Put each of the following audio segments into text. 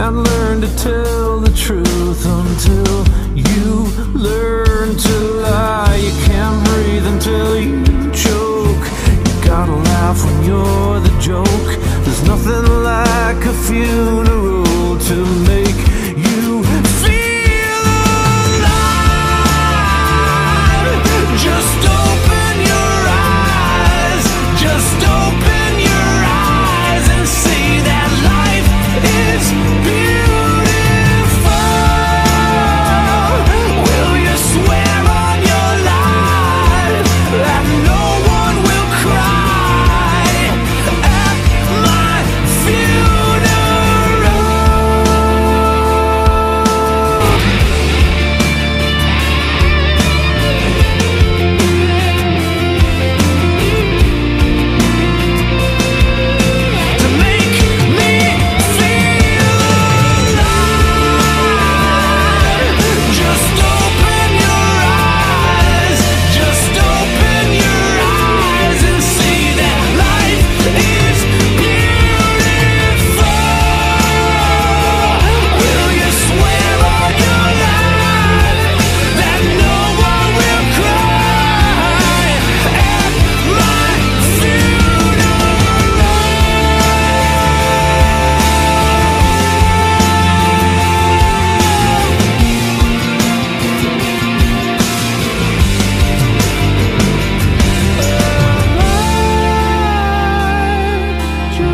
can't learn to tell the truth until you learn to lie. You can't breathe until you choke. You gotta laugh when you're the joke. There's nothing like a funeral to make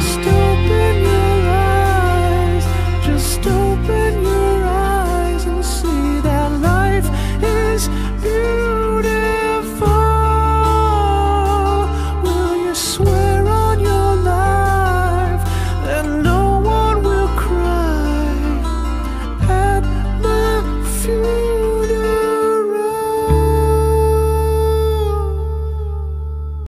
stupid